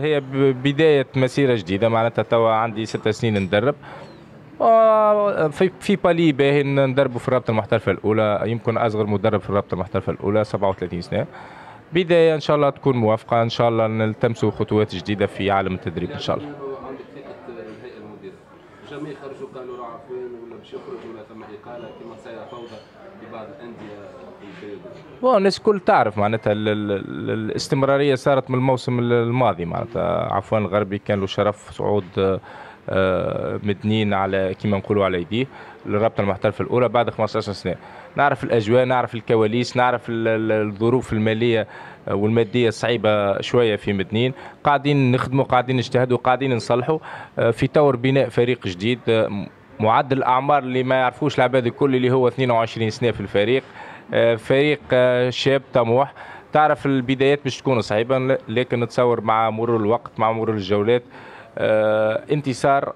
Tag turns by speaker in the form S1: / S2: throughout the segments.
S1: هي بداية مسيرة جديدة معناتها توا عندي ست سنين ندرب. في في بالي باهي ندربوا في الرابطة المحترفة الأولى يمكن أصغر مدرب في الرابطة المحترفة الأولى 37 سنة. بداية إن شاء الله تكون موافقة إن شاء الله نلتمسوا خطوات جديدة في عالم التدريب إن شاء الله.
S2: جميع خرجوا قالوا راحوا فين ولا باش يخرجوا ولا ثم اقاله كما سير فوضى في بعض الأندية في البلاد
S1: الناس الكل تعرف معناتها ال- ال- ال- الاستمرارية صارت من الموسم الماضي معناتها. عفوا الغربي كان له شرف صعود آه، مدنين على كما نقولوا على يديه للرابطه المحترفة الأولى بعد 15 سنة. نعرف الأجواء نعرف الكواليس نعرف ال- ال- الظروف المالية آه، والمادية الصعيبه شوية في مدنين قاعدين نخدموا قاعدين نجتهدوا قاعدين نصلحوا آه، في طور بناء فريق جديد معدل الأعمار اللي ما يعرفوش العباد الكل اللي هو 22 سنة في الفريق. فريق شاب طموح. تعرف البدايات باش تكون صعيبة ل- لكن نتصور مع مرور الوقت مع مرور الجولات انتصار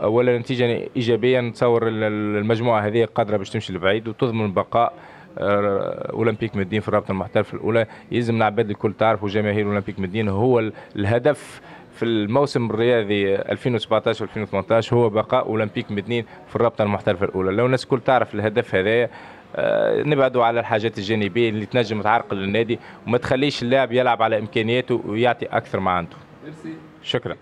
S1: آه، ولا نتيجة إيجابية نتصور ال- ال- المجموعة هذه قادرة باش تمشي لبعيد وتضمن بقاء آه، أولمبيك مدين في الرابطة المحترفة الأولى. يلزم العباد الكل تعرفوا جماهير أولمبيك مدين هو ال- الهدف في الموسم الرياضي 2017 2018 هو بقاء أولمبيك مدين في الرابطة المحترفة الأولى. لو الناس الكل تعرف الهدف هذا آه، نبعدوا على الحاجات الجانبية اللي تنجم تعرقل النادي وما تخليش اللاعب يلعب على إمكانياته ويعطي أكثر ما عنده. شكرا.